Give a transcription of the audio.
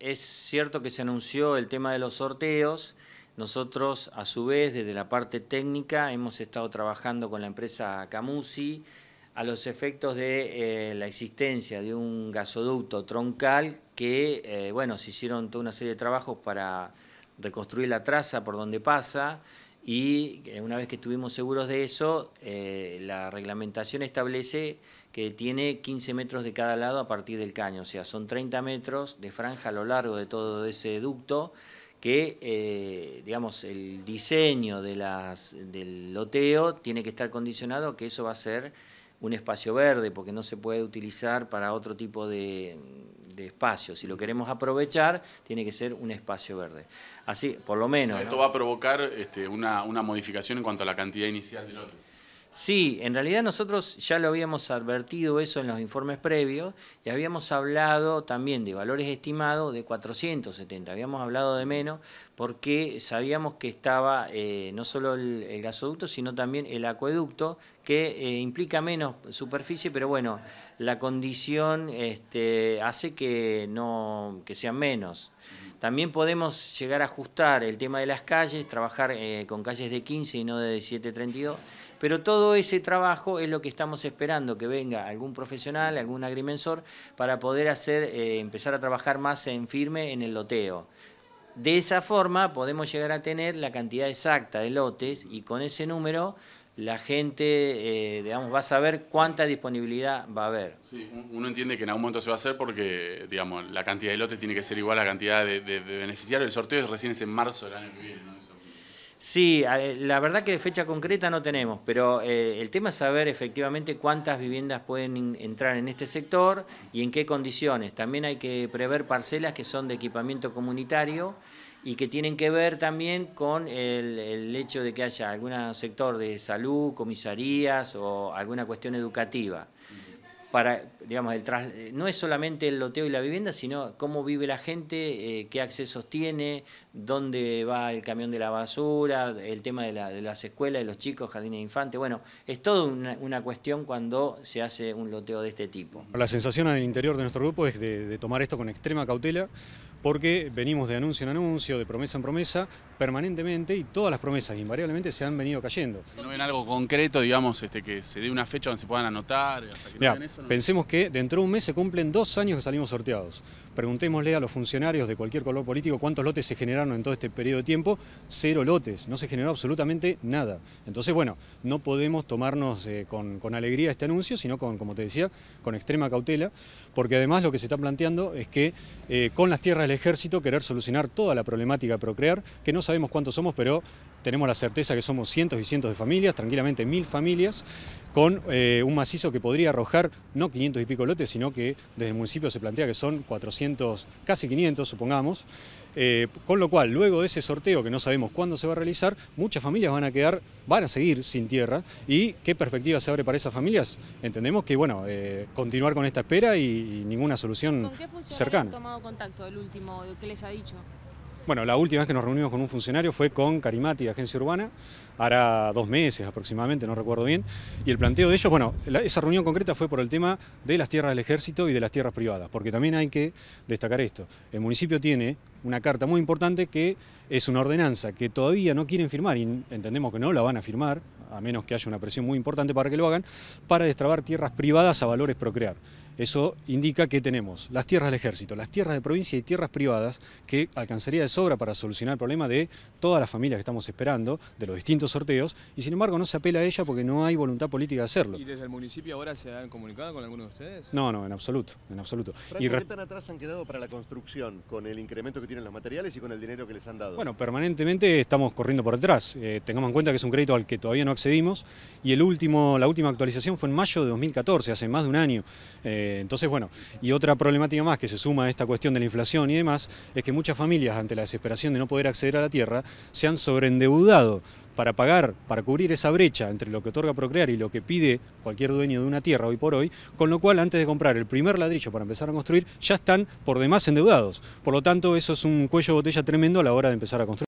Es cierto que se anunció el tema de los sorteos. Nosotros, a su vez, desde la parte técnica, hemos estado trabajando con la empresa Camusi a los efectos de eh, la existencia de un gasoducto troncal que, eh, bueno, se hicieron toda una serie de trabajos para reconstruir la traza por donde pasa y eh, una vez que estuvimos seguros de eso, la reglamentación establece que tiene 15 metros de cada lado a partir del caño, o sea, son 30 metros de franja a lo largo de todo ese ducto que, eh, digamos, el diseño de las, del loteo tiene que estar condicionado que eso va a ser un espacio verde, porque no se puede utilizar para otro tipo de, espacio. Si lo queremos aprovechar, tiene que ser un espacio verde. Así, por lo menos. esto va a provocar este, una, una modificación en cuanto a la cantidad inicial de lotes. Sí, en realidad nosotros ya lo habíamos advertido eso en los informes previos y habíamos hablado también de valores estimados de 470, habíamos hablado de menos porque sabíamos que estaba eh, no solo el, gasoducto, sino también el acueducto, que eh, implica menos superficie, pero bueno, la condición este, hace que, no, que sean menos. También podemos llegar a ajustar el tema de las calles, trabajar eh, con calles de 15 y no de 732, pero todo ese trabajo es lo que estamos esperando, que venga algún profesional, algún agrimensor, para poder hacer, eh, empezar a trabajar más en firme en el loteo. De esa forma podemos llegar a tener la cantidad exacta de lotes y con ese número la gente, eh, digamos, va a saber cuánta disponibilidad va a haber. Sí, uno entiende que en algún momento se va a hacer porque, digamos, la cantidad de lotes tiene que ser igual a la cantidad de, beneficiarios. El sorteo recién es en marzo del año que viene, ¿no? Sí, la verdad que de fecha concreta no tenemos, pero eh, el tema es saber efectivamente cuántas viviendas pueden entrar en este sector y en qué condiciones. También hay que prever parcelas que son de equipamiento comunitario y que tienen que ver también con el, hecho de que haya algún sector de salud, comisarías o alguna cuestión educativa. Para, digamos, el no es solamente el loteo y la vivienda, sino cómo vive la gente, eh, qué accesos tiene, dónde va el camión de la basura, el tema de, las escuelas, de los chicos, jardines de infantes. Bueno, es toda una, cuestión cuando se hace un loteo de este tipo. La sensación al interior de nuestro grupo es de tomar esto con extrema cautela, porque venimos de anuncio en anuncio, de promesa en promesa, permanentemente y todas las promesas invariablemente se han venido cayendo. ¿No ven algo concreto, digamos, este, que se dé una fecha donde se puedan anotar? Pensemos que dentro de un mes se cumplen dos años que salimos sorteados. Preguntémosle a los funcionarios de cualquier color político cuántos lotes se generaron en todo este periodo de tiempo. Cero lotes, no se generó absolutamente nada. Entonces, bueno, no podemos tomarnos eh, con, alegría este anuncio, sino con, como te decía, con extrema cautela, porque además lo que se está planteando es que eh, con las tierras del ejército querer solucionar toda la problemática de procrear, que no sabemos cuántos somos, pero tenemos la certeza que somos cientos y cientos de familias, tranquilamente mil familias, con eh, un macizo que podría arrojar no 500 y pico lotes, sino que desde el municipio se plantea que son 400, casi 500 supongamos, eh, con lo cual luego de ese sorteo que no sabemos cuándo se va a realizar, muchas familias van a quedar, van a seguir sin tierra y qué perspectiva se abre para esas familias. Entendemos que bueno, eh, continuar con esta espera y, ninguna solución ¿Con qué cercana. han tomado contacto el último? ¿Qué les ha dicho? Bueno, la última vez que nos reunimos con un funcionario fue con Carimati, de Agencia Urbana, hará dos meses aproximadamente, no recuerdo bien, y el planteo de ellos, bueno, esa reunión concreta fue por el tema de las tierras del ejército y de las tierras privadas, porque también hay que destacar esto. El municipio tiene una carta muy importante que es una ordenanza que todavía no quieren firmar y entendemos que no la van a firmar, a menos que haya una presión muy importante para que lo hagan, para destrabar tierras privadas a valores procrear. Eso indica que tenemos las tierras del ejército, las tierras de provincia y tierras privadas que alcanzaría de sobra para solucionar el problema de todas las familias que estamos esperando, de los distintos sorteos, y sin embargo no se apela a ella porque no hay voluntad política de hacerlo. ¿Y desde el municipio ahora se han comunicado con alguno de ustedes? No, no, en absoluto, en absoluto. y ¿Qué tan atrás han quedado para la construcción con el incremento que tienen los materiales y con el dinero que les han dado? Bueno, permanentemente estamos corriendo por detrás. Eh, tengamos en cuenta que es un crédito al que todavía no accedimos y el último, la última actualización fue en mayo de 2014, hace más de un año. Eh, eh, entonces, bueno, y otra problemática más que se suma a esta cuestión de la inflación y demás, es que muchas familias, ante la desesperación de no poder acceder a la tierra, se han sobreendeudado para pagar, para cubrir esa brecha entre lo que otorga Procrear y lo que pide cualquier dueño de una tierra hoy por hoy, con lo cual antes de comprar el primer ladrillo para empezar a construir, ya están por demás endeudados. Por lo tanto, eso es un cuello de botella tremendo a la hora de empezar a construir.